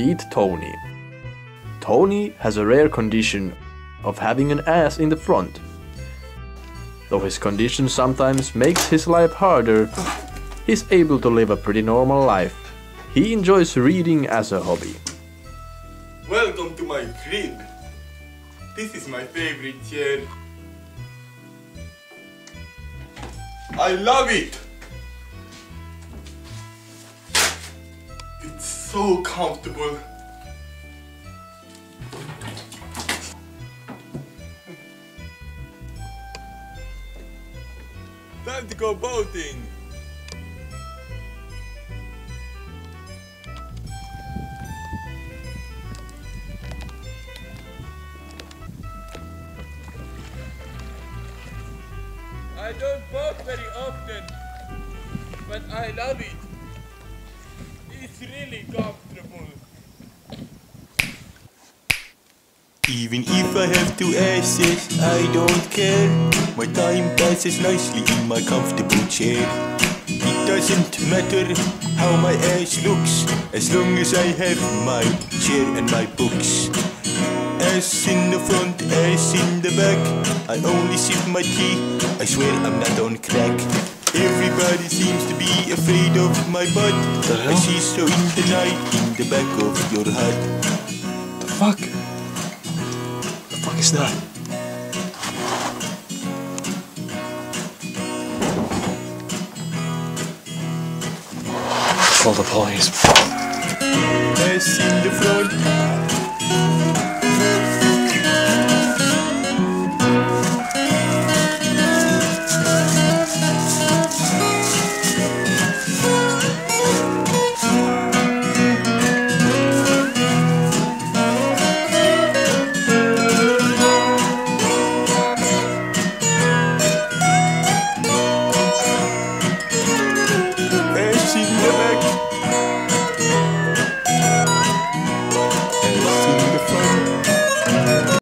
Meet Tony. Tony has a rare condition of having an ass in the front. Though his condition sometimes makes his life harder, he's able to live a pretty normal life. He enjoys reading as a hobby. Welcome to my crib. This is my favorite chair. I love it. So comfortable. Time to go boating. I don't boat very often, but I love it. Really comfortable. Even if I have two asses, I don't care. My time passes nicely in my comfortable chair. It doesn't matter how my ass looks, as long as I have my chair and my books. Ass in the front, ass in the back. I only sip my tea, I swear I'm not on crack. Everybody seems to be afraid of my butt. Uh-huh. I see so in the night, in the back of your heart. The fuck? The fuck is that? Call the police. Ass in the front,